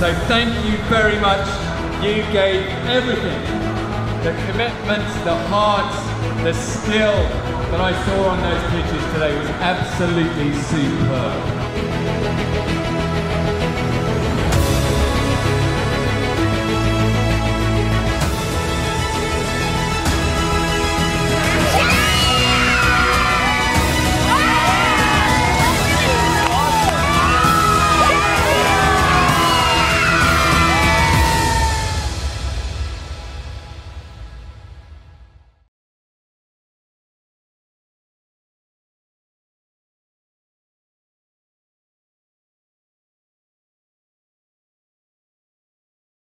So thank you very much. You gave everything. The commitment, the heart, the skill that I saw on those pitches today was absolutely superb.